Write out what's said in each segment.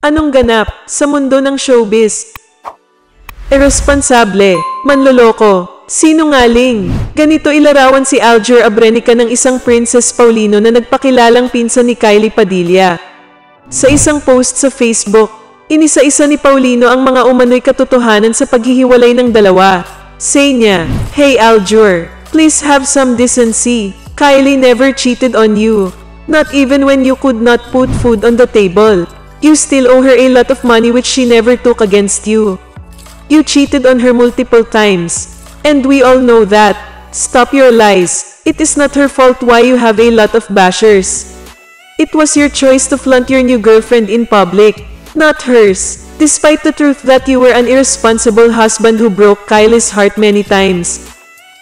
Anong ganap sa mundo ng showbiz? Irresponsable, manloloko, sinungaling. Ganito ilarawan si Alger Abrenica ng isang Princess Paulino na nagpakilalang pinsan ni Kylie Padilla. Sa isang post sa Facebook, inisa-isa ni Paulino ang mga umano'y katotohanan sa paghihiwalay ng dalawa. Say niya, Hey Aljur, please have some decency. Kylie never cheated on you. Not even when you could not put food on the table. You still owe her a lot of money which she never took against you. You cheated on her multiple times. And we all know that. Stop your lies. It is not her fault why you have a lot of bashers. It was your choice to flaunt your new girlfriend in public, not hers. Despite the truth that you were an irresponsible husband who broke Kylie's heart many times.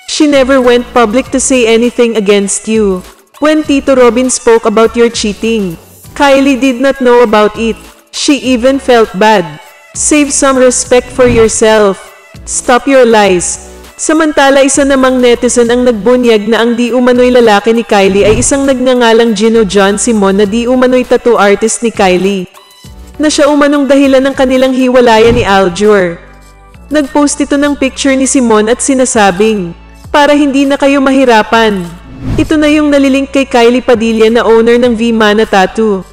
She never went public to say anything against you. When Tito Robin spoke about your cheating, Kylie did not know about it. She even felt bad. Save some respect for yourself. Stop your lies. Samantala isa namang netizen ang nagbunyag na ang di umano'y lalaki ni Kylie ay isang nagngangalang Gino John Simon na di umano'y tattoo artist ni Kylie. Na siya umanong dahilan ng kanilang hiwalayan ni Aljur. Nagpost ito ng picture ni Simon at sinasabing, para hindi na kayo mahirapan. Ito na yung nalilink kay Kylie Padilla na owner ng V-Mana Tattoo.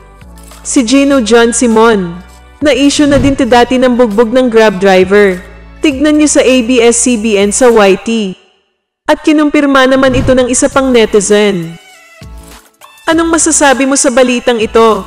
Si Gino John Simon. Na-issue na din to dati ng bugbog ng Grab driver. Tignan niyo sa ABS-CBN sa YT. At kinumpirma naman ito ng isa pang netizen. Anong masasabi mo sa balitang ito?